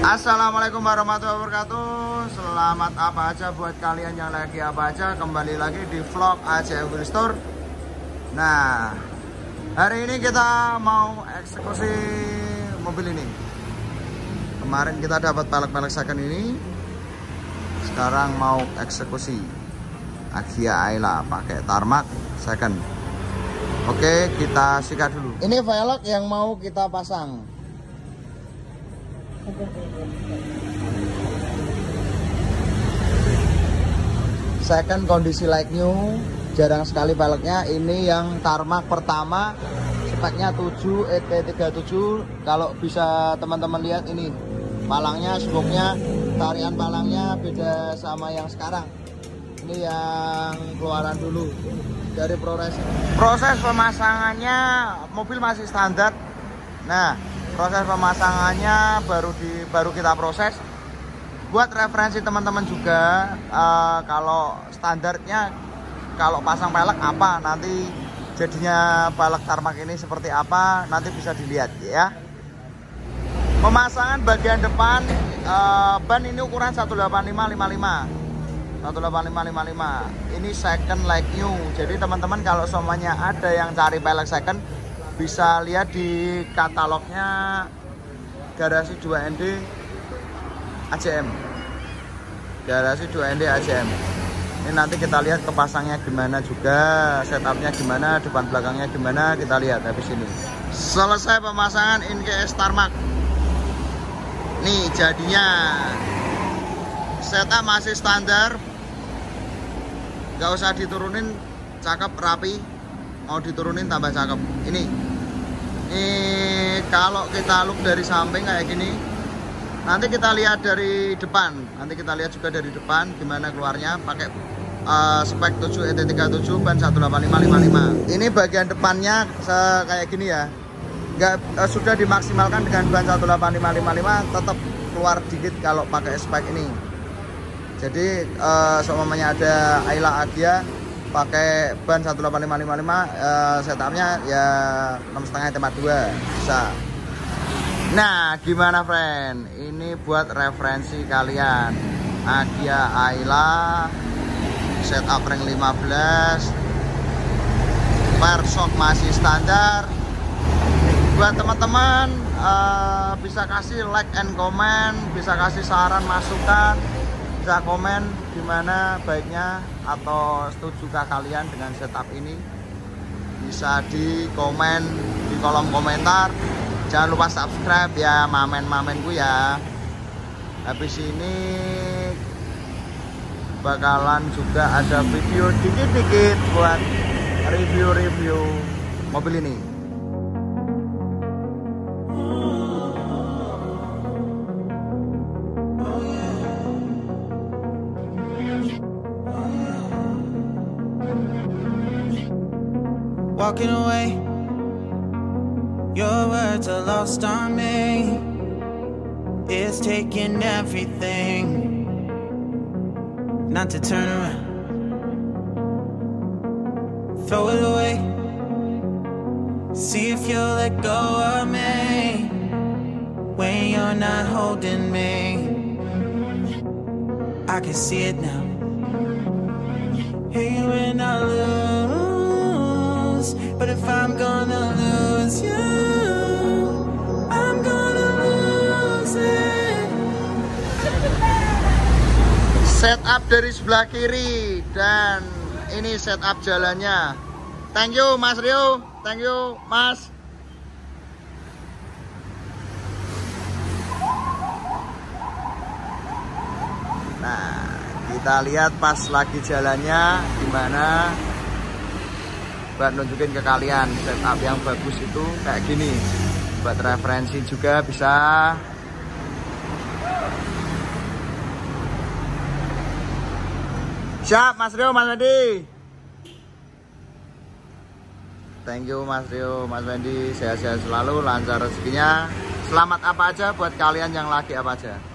Assalamualaikum warahmatullahi wabarakatuh. Selamat apa aja buat kalian yang lagi apa aja Kembali lagi di vlog ACM Store. Nah Hari ini kita mau eksekusi mobil ini. Kemarin kita dapat pelek-pelek second ini. Sekarang mau eksekusi. Agia Ayla pakai tarmac second Oke kita sikat dulu. Ini velg yang mau kita pasang second kondisi like new jarang sekali velgnya ini yang tarmac pertama speknya 7 ET37 kalau bisa teman-teman lihat ini palangnya smoke-nya tarian palangnya beda sama yang sekarang. Ini yang keluaran dulu dari proses proses pemasangannya mobil masih standar. Nah proses pemasangannya baru di baru kita proses. Buat referensi teman-teman juga uh, kalau standarnya kalau pasang pelek apa nanti jadinya pelek tarmac ini seperti apa nanti bisa dilihat ya. Pemasangan bagian depan uh, ban ini ukuran 18555 18555 ini second like new. Jadi teman-teman kalau semuanya ada yang cari pelek second bisa lihat di katalognya garasi 2ND ACM garasi 2ND ACM ini nanti kita lihat kepasangnya gimana juga setupnya gimana depan belakangnya gimana kita lihat habis ini. Selesai pemasangan InKS Tarmac nih jadinya. Setup masih standar. Nggak usah diturunin cakep rapi. Mau diturunin tambah cakep. Ini ini kalau kita look dari samping kayak gini nanti kita lihat dari depan. Nanti kita lihat juga dari depan gimana keluarnya. Pakai uh, spek 7 ET37 ban 18555 ini bagian depannya kayak gini ya. Nggak uh, sudah dimaksimalkan dengan ban 18555 tetap keluar dikit kalau pakai spek ini. Jadi uh, ada Ayla Agia pakai ban 18555 uh, setupnya ya 6,5 tema 2 bisa. Nah gimana friend? Ini buat referensi kalian. Agia Ayla setup ring 15 persok masih standar. Buat teman-teman uh, bisa kasih like and comment bisa kasih saran masukan bisa komen gimana baiknya atau setujukah kalian dengan setup ini? Bisa di komen di kolom komentar. Jangan lupa subscribe ya mamen-mamenku ya. Habis ini bakalan juga ada video dikit-dikit buat review-review mobil ini walking away. Your words are lost on me. It's taking everything not to turn around. Throw it away. See if you'll let go of me when you're not holding me. I can see it now. Hey, when I lose. But if. Setup dari sebelah kiri dan ini setup jalannya. Thank you Mas Rio, thank you Mas. Nah, kita lihat pas lagi jalannya gimana buat nunjukin ke kalian setup yang bagus itu kayak gini. Buat referensi juga bisa. Siap Mas Rio Mas Wendy. Thank you Mas Rio Mas Wendy. Sehat-sehat selalu lancar rezekinya. Selamat apa aja buat kalian yang lagi apa aja